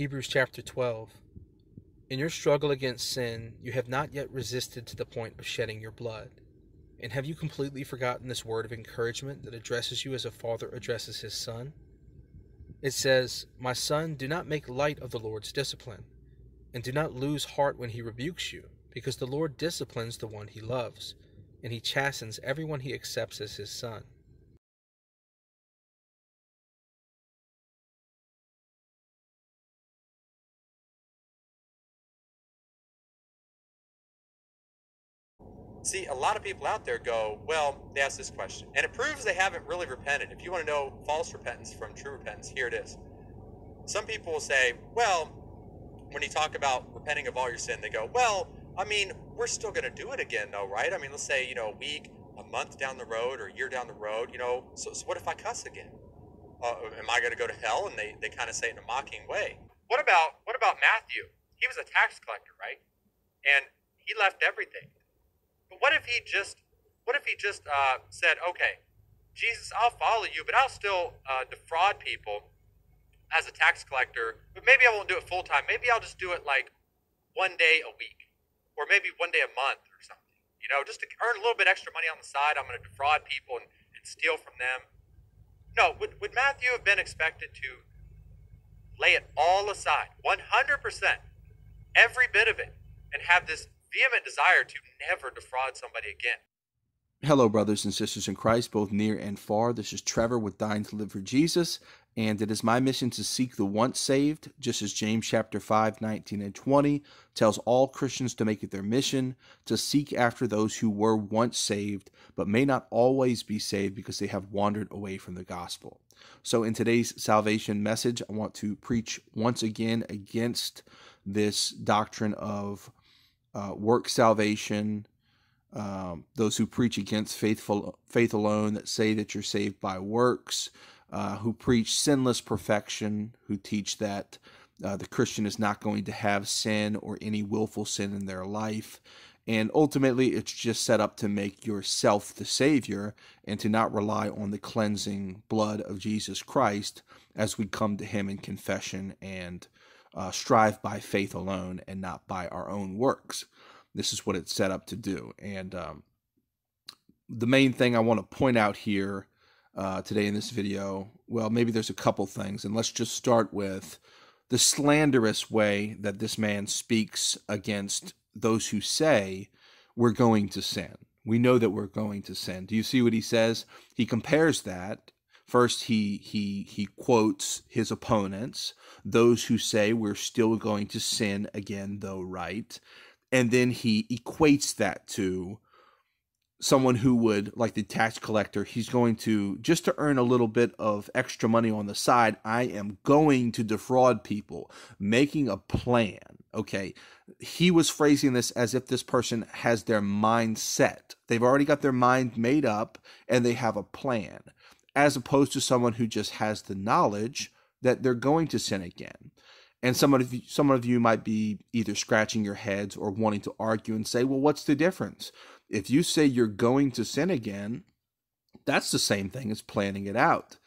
Hebrews chapter 12. In your struggle against sin, you have not yet resisted to the point of shedding your blood. And have you completely forgotten this word of encouragement that addresses you as a father addresses his son? It says, My son, do not make light of the Lord's discipline, and do not lose heart when he rebukes you, because the Lord disciplines the one he loves, and he chastens everyone he accepts as his son. See, a lot of people out there go, well, they ask this question, and it proves they haven't really repented. If you want to know false repentance from true repentance, here it is. Some people will say, well, when you talk about repenting of all your sin, they go, well, I mean, we're still going to do it again, though, right? I mean, let's say, you know, a week, a month down the road, or a year down the road, you know, so, so what if I cuss again? Uh, am I going to go to hell? And they, they kind of say it in a mocking way. What about, what about Matthew? He was a tax collector, right? And he left everything but what if he just, what if he just uh, said, okay, Jesus, I'll follow you, but I'll still uh, defraud people as a tax collector. But maybe I won't do it full time. Maybe I'll just do it like one day a week, or maybe one day a month or something. You know, just to earn a little bit extra money on the side. I'm going to defraud people and, and steal from them. No, would, would Matthew have been expected to lay it all aside, 100%, every bit of it, and have this vehement desire to never defraud somebody again. Hello, brothers and sisters in Christ, both near and far. This is Trevor with Dying to Live for Jesus, and it is my mission to seek the once saved, just as James chapter 5, 19 and 20 tells all Christians to make it their mission to seek after those who were once saved, but may not always be saved because they have wandered away from the gospel. So, in today's salvation message, I want to preach once again against this doctrine of uh, work salvation, um, those who preach against faithful faith alone, that say that you're saved by works, uh, who preach sinless perfection, who teach that uh, the Christian is not going to have sin or any willful sin in their life. And ultimately, it's just set up to make yourself the Savior and to not rely on the cleansing blood of Jesus Christ as we come to Him in confession and uh, strive by faith alone and not by our own works. This is what it's set up to do. And um, the main thing I want to point out here uh, today in this video, well, maybe there's a couple things, and let's just start with the slanderous way that this man speaks against those who say we're going to sin. We know that we're going to sin. Do you see what he says? He compares that First, he he he quotes his opponents, those who say we're still going to sin again, though right, and then he equates that to someone who would like the tax collector he's going to just to earn a little bit of extra money on the side i am going to defraud people making a plan okay? He was phrasing this as if this person has their mind set. They've already got their mind made up and they have a plan as opposed to someone who just has the knowledge that they're going to sin again. And some of you, some of you might be either scratching your heads or wanting to argue and say, well, what's the difference? If you say you're going to sin again, that's the same thing as planning it out.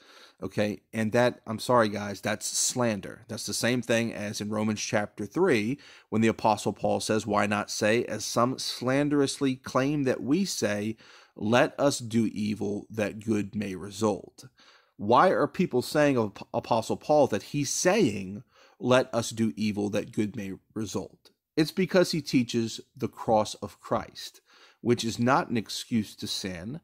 Okay. And that, I'm sorry, guys, that's slander. That's the same thing as in Romans chapter 3, when the Apostle Paul says, Why not say, as some slanderously claim that we say, let us do evil that good may result. Why are people saying of Apostle Paul that he's saying, let us do evil that good may result? It's because he teaches the cross of Christ, which is not an excuse to sin,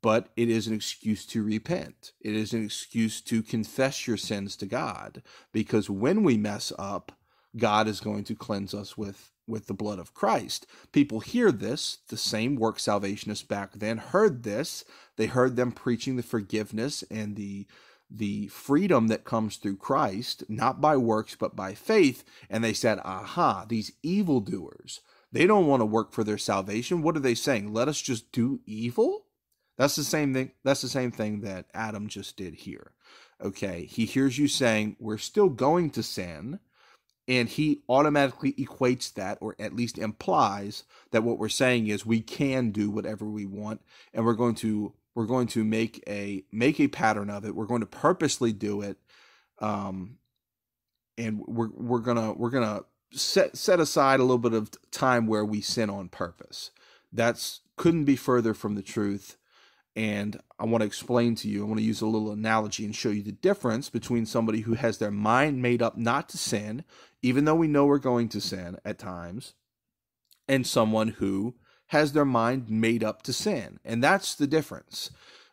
but it is an excuse to repent. It is an excuse to confess your sins to God, because when we mess up, God is going to cleanse us with with the blood of Christ. People hear this, the same work salvationists back then heard this. They heard them preaching the forgiveness and the the freedom that comes through Christ, not by works but by faith, and they said, "Aha, these evildoers, they don't want to work for their salvation. What are they saying? Let us just do evil?" That's the same thing. That's the same thing that Adam just did here. Okay, he hears you saying, "We're still going to sin." And he automatically equates that or at least implies that what we're saying is we can do whatever we want and we're going to we're going to make a make a pattern of it we're going to purposely do it um and we're we're gonna we're gonna set set aside a little bit of time where we sin on purpose. That's couldn't be further from the truth. And I want to explain to you, I want to use a little analogy and show you the difference between somebody who has their mind made up not to sin, even though we know we're going to sin at times, and someone who has their mind made up to sin. And that's the difference.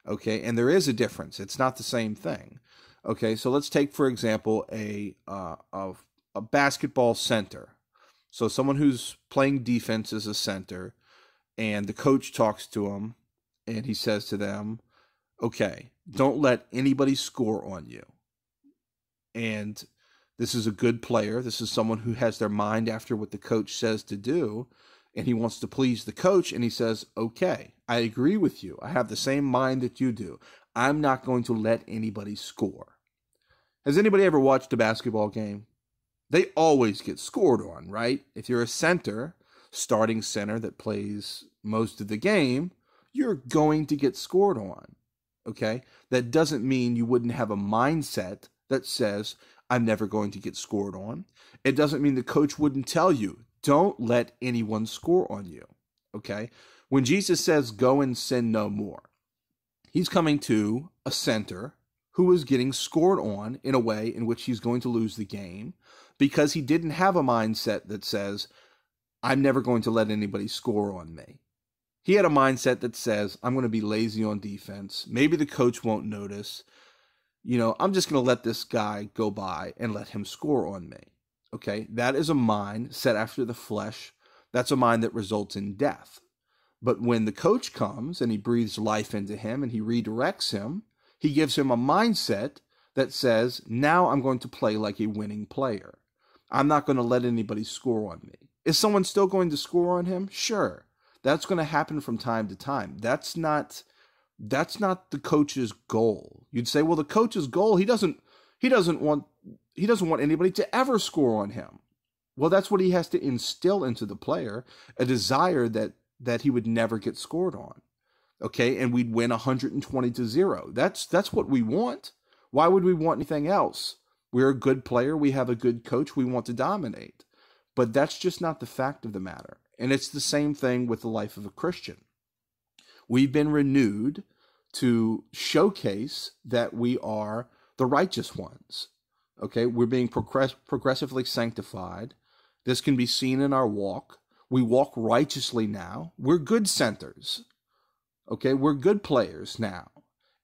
Okay. And there is a difference, it's not the same thing. Okay. So let's take, for example, a, uh, a, a basketball center. So someone who's playing defense as a center, and the coach talks to him and he says to them, okay, don't let anybody score on you. And this is a good player. This is someone who has their mind after what the coach says to do. And he wants to please the coach. And he says, okay, I agree with you. I have the same mind that you do. I'm not going to let anybody score. Has anybody ever watched a basketball game? They always get scored on, right? If you're a center, starting center that plays most of the game, you're going to get scored on. Okay? That doesn't mean you wouldn't have a mindset that says, I'm never going to get scored on. It doesn't mean the coach wouldn't tell you, don't let anyone score on you. Okay? When Jesus says, go and sin no more, he's coming to a center who is getting scored on in a way in which he's going to lose the game because he didn't have a mindset that says, I'm never going to let anybody score on me. He had a mindset that says, I'm going to be lazy on defense. Maybe the coach won't notice. You know, I'm just going to let this guy go by and let him score on me. Okay, that is a mind set after the flesh. That's a mind that results in death. But when the coach comes and he breathes life into him and he redirects him, he gives him a mindset that says, Now I'm going to play like a winning player. I'm not going to let anybody score on me. Is someone still going to score on him? Sure. That's going to happen from time to time. That's not that's not the coach's goal. You'd say, well, the coach's goal, he doesn't he doesn't want he doesn't want anybody to ever score on him. Well, that's what he has to instill into the player, a desire that that he would never get scored on. Okay, and we'd win 120 to 0. That's that's what we want. Why would we want anything else? We're a good player, we have a good coach, we want to dominate. But that's just not the fact of the matter. And it's the same thing with the life of a Christian. We've been renewed to showcase that we are the righteous ones. Okay, we're being progress- progressively sanctified. This can be seen in our walk. We walk righteously now. We're good centers. Okay, we're good players now.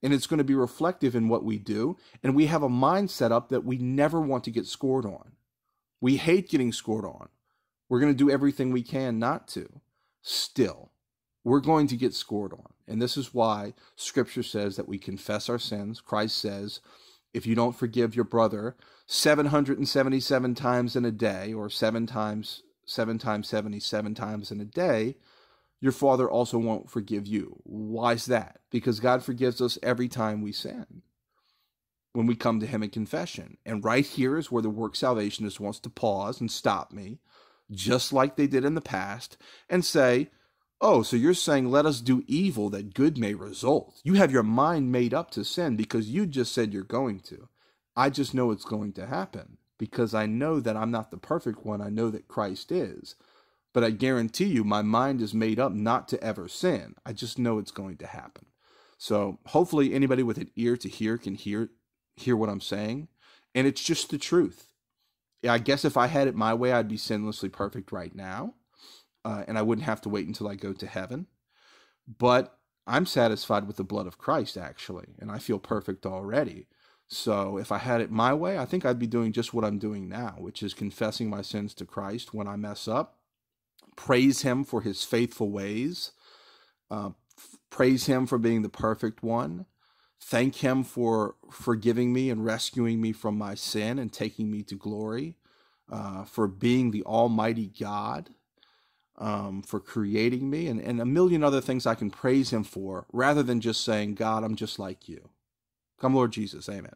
And it's going to be reflective in what we do. And we have a mind set up that we never want to get scored on. We hate getting scored on. We're going to do everything we can not to. Still, we're going to get scored on. And this is why scripture says that we confess our sins. Christ says, if you don't forgive your brother 777 times in a day, or seven times, seven times 77 times in a day, your father also won't forgive you. Why is that? Because God forgives us every time we sin when we come to him in confession. And right here is where the work salvationist wants to pause and stop me just like they did in the past, and say, Oh, so you're saying let us do evil that good may result. You have your mind made up to sin because you just said you're going to. I just know it's going to happen because I know that I'm not the perfect one. I know that Christ is. But I guarantee you, my mind is made up not to ever sin. I just know it's going to happen. So hopefully, anybody with an ear to hear can hear hear what I'm saying, and it's just the truth. I guess if I had it my way, I'd be sinlessly perfect right now, uh, and I wouldn't have to wait until I go to heaven. But I'm satisfied with the blood of Christ, actually, and I feel perfect already. So if I had it my way, I think I'd be doing just what I'm doing now, which is confessing my sins to Christ when I mess up, praise Him for His faithful ways, uh, praise Him for being the perfect one, thank him for forgiving me and rescuing me from my sin and taking me to glory, uh, for being the Almighty God, um, for creating me, and, and a million other things I can praise him for rather than just saying, God, I'm just like you. Come, Lord Jesus. Amen.